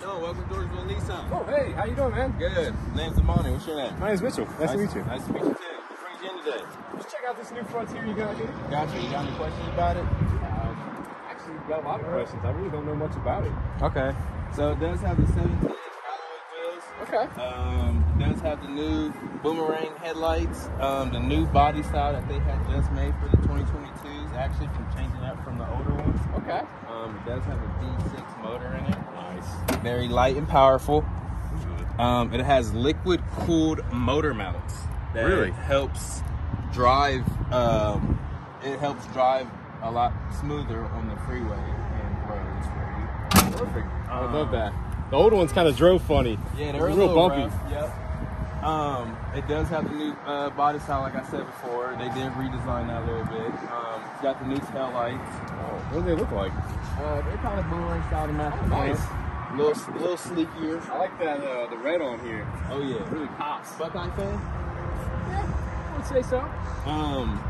doing? Welcome to Georgesville Nissan. Oh, hey, how you doing, man? Good. Name's Damani. What's your name? My name's Mitchell. Nice, to meet you. Nice to meet you too. What brings you in today? Just check out this new Frontier you got here. Got you. Got any questions about it? Uh, actually, got a lot of questions. I really don't know much about it. Okay. So it does have the 17 inch alloy wheels. Okay. Um, it does have the new boomerang headlights. Um, the new body style that they had just made for the 2022s, actually from changing up from the older ones. Okay. Um, it does have a V6 motor in it. Nice. Very light and powerful. Um, it has liquid cooled motor mounts that Really? helps drive. Um, it helps drive a lot smoother on the freeway and roads for you. Perfect. I Um, love that. The old ones kind of drove funny. Yeah, they're a real bumpy. rough. Yep. Um, it does have the new uh, body style, like I said before. They did redesign that a little bit. Um, it's got the new tail lights. Oh, what do they look like? Uh, they're kind of boomerang style to match the nice. A little, little sleekier. I like that, uh, the red on here. Oh yeah, It really pops. Buckeye fan. I would say so. Um,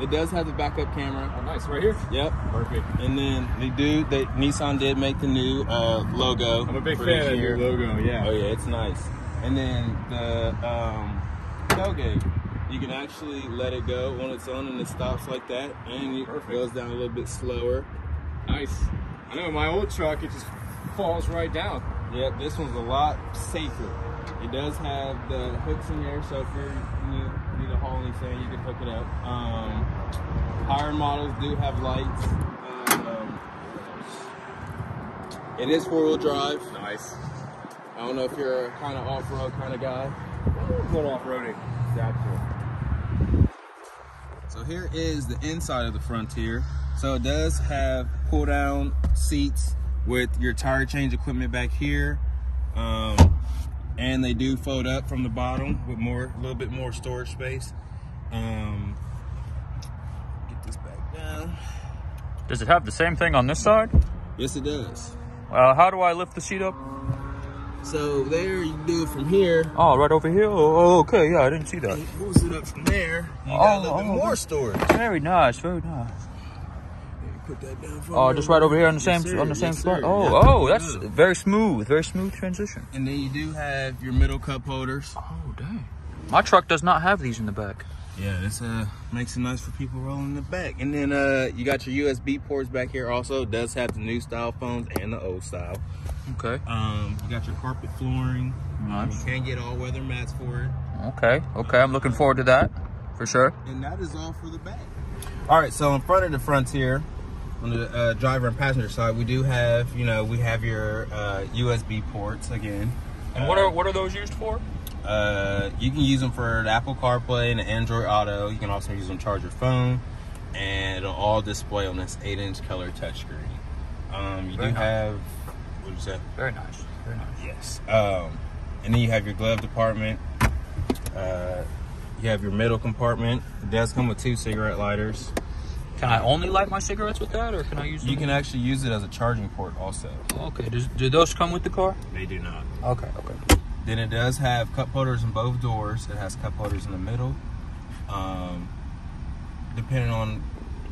it does have the backup camera. Oh, nice. Right here? Yep. Perfect. And then they do. They Nissan did make the new uh, logo. I'm a big fan of the new logo, yeah. Oh yeah, it's nice. And then the um, tailgate, you can actually let it go on its own, and it stops like that, and it Perfect. goes down a little bit slower. Nice. I know my old truck, it just falls right down. Yep, this one's a lot safer. It does have the hooks in there, so if you're, you need to haul anything, you can hook it up. Um, higher models do have lights. Um, it is four-wheel drive. Nice. I don't know if you're a kind of off-road kind of guy. A little off-roading. Gotcha. So here is the inside of the Frontier. So it does have pull-down seats with your tire change equipment back here. Um, and they do fold up from the bottom with more, a little bit more storage space. Um, get this back down. Does it have the same thing on this side? Yes, it does. Uh, how do I lift the seat up? So there you do it from here. Oh, right over here. Oh, okay. Yeah, I didn't see that. Moves it up from there. You got a Oh, little bit oh, more storage. Very nice. Very nice. Put that down for Oh, just right over here on the same on the same Yes, spot. Oh, Yep. oh, that's very smooth. Very smooth transition. And then you do have your middle cup holders. Oh, dang. My truck does not have these in the back. Yeah, this uh makes it nice for people rolling in the back. And then uh you got your USB ports back here also. It does have the new style phones and the old style. Okay. Um you got your carpet flooring. Um, Nice. you can get all weather mats for it. Okay. Okay. I'm looking forward to that for sure. And that is all for the back. Alright, so in front of the Frontier, on the uh, driver and passenger side, we do have, you know, we have your uh, USB ports again. And what are what are those used for? Uh, you can use them for the Apple CarPlay and the Android Auto. You can also use them to charge your phone, and it'll all display on this 8-inch color touchscreen. Um, you Very do nice. have, what did you say? Very nice. Very nice. Yes. Um, and then you have your glove department. Uh, you have your middle compartment. It does come with two cigarette lighters. Can I only light my cigarettes with that, or can I use? You can actually use it as a charging port also. Okay. Does, do those come with the car? They do not. Okay. Okay. Then it does have cup holders in both doors. It has cup holders in the middle. Um, depending on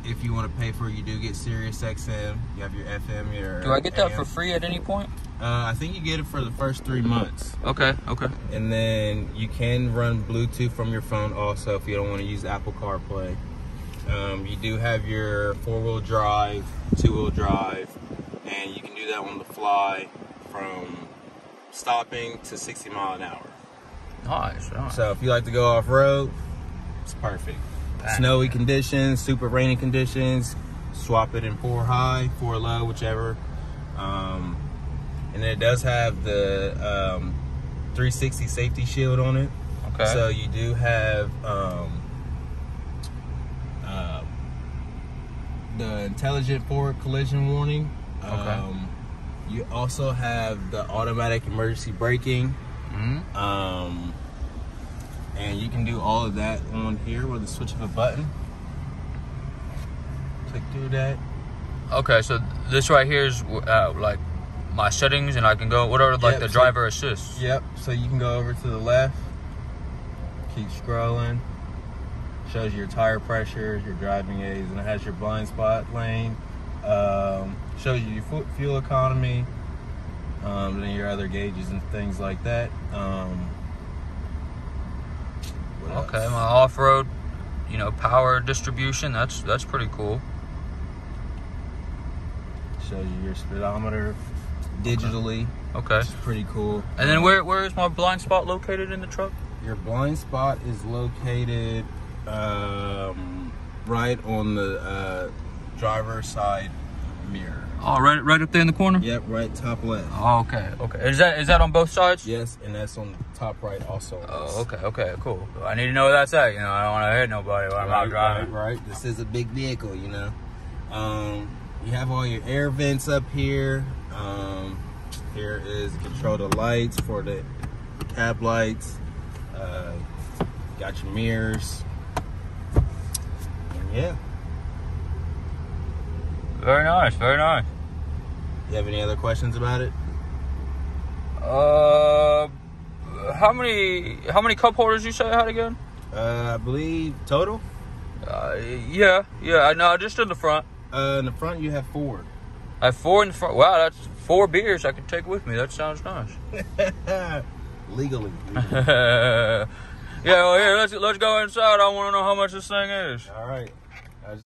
if you want to pay for it, you do get Sirius XM. You have your FM, your. Do I get that for free at any point? Uh, I think you get it for the first three months, Okay. Okay. and then you can run Bluetooth from your phone also if you don't want to use Apple CarPlay. Um, you do have your four-wheel drive, two-wheel drive, and you can do that on the fly from stopping to 60 mile an hour. Nice. nice. So if you like to go off road, it's perfect. Snowy conditions, super rainy conditions, swap it in four high, four low, whichever. Um, and it does have the um, 360 safety shield on it. Okay. So you do have um, uh, the intelligent forward collision warning. Okay. Um, you also have the automatic emergency braking. Mhm. Um, and you can do all of that on here with the switch of a button. Click through that. Okay, so this right here is uh, like my settings, and I can go. What are like Yep, the so- driver assist? Yep. So you can go over to the left. Keep scrolling. Shows your tire pressure, your driving aids, and it has your blind spot lane. Um, shows you your fuel economy. um, than your other gauges and things like that. Um, else? Okay, my off-road, you know, power distribution. That's that's pretty cool. Shows you your speedometer digitally. Okay. Is pretty cool. And then where where is my blind spot located in the truck? Your blind spot is located um, right on the uh, driver's side mirror. Oh, right right up there in the corner. Yep, right top left. Oh, okay, okay. Is that is that on both sides? Yes, and that's on the top right also. Oh, okay, okay, cool. I need to know where that's at. You know, I don't want to hit nobody while I'm out Right, driving. right, right. This is a big vehicle, you know. Um, you have all your air vents up here. Um, here is control the lights for the cab lights. Uh, got your mirrors. Yeah. Very nice, very nice. You have any other questions about it? Uh, how many how many cup holders you say I had again? Uh, I believe total. Uh, yeah, yeah. I know, just in the front. Uh, in the front you have four. I have four in the front. Wow, that's four beers I can take with me. That sounds nice. Legally. yeah, well, here let's let's go inside. I want to know how much this thing is. All right.